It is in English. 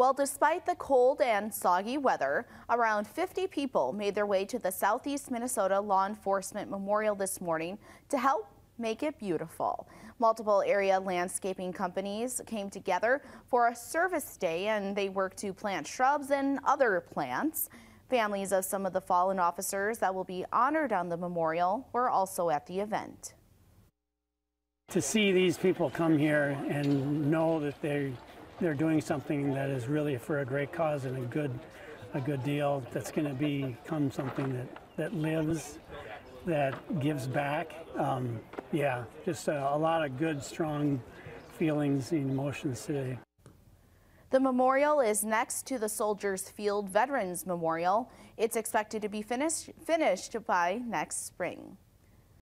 Well, despite the cold and soggy weather, around 50 people made their way to the Southeast Minnesota Law Enforcement Memorial this morning to help make it beautiful. Multiple area landscaping companies came together for a service day and they worked to plant shrubs and other plants. Families of some of the fallen officers that will be honored on the memorial were also at the event. To see these people come here and know that they they're doing something that is really for a great cause and a good a good deal that's going to become something that that lives that gives back um, yeah just a, a lot of good strong feelings and emotions today the memorial is next to the Soldiers Field Veterans Memorial. It's expected to be finished, finished by next spring.